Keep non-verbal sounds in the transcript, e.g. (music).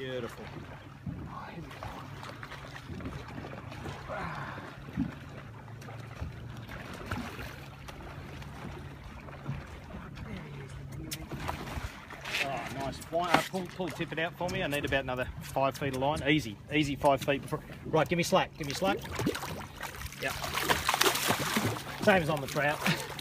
Beautiful. Oh, nice. Uh, pull, pull tip it out for me. I need about another five feet of line. Easy, easy five feet before. Right, give me slack. Give me slack. Yeah. Same as on the trout. (laughs)